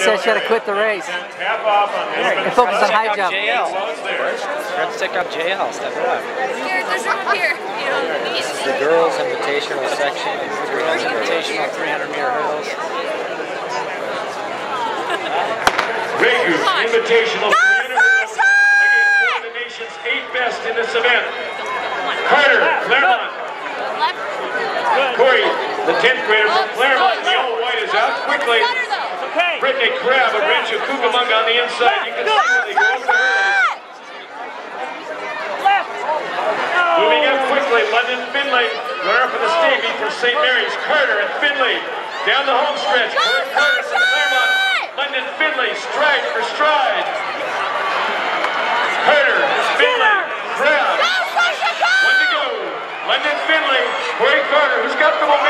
said she had to quit the race Half off on this. and focus on high jump. JL. Well, it's there. Let's check out JL. Step it up. Here, there's one here. This is the girls' invitational section. Girls' invitational 300 meter hurdles. Ragu Invitational. Go, 300 Sasha! Against of the nation's eight best in this event. Carter, Claremont. Corey, the 10th grader from Claremont. The all white is out quickly. Though. Brittany Crabb of Rancho Cucamonga on the inside. You can see where they go the. Moving up quickly, London Finley. Runner for the Stevie for St. Mary's. Carter and Finley. Down the home stretch. Go, Carter Sasha! Claremont. London Finley, stride for stride. Carter. Go, Sasha, go! One to go. London Finley, Corey Carter, who's got the momentum. and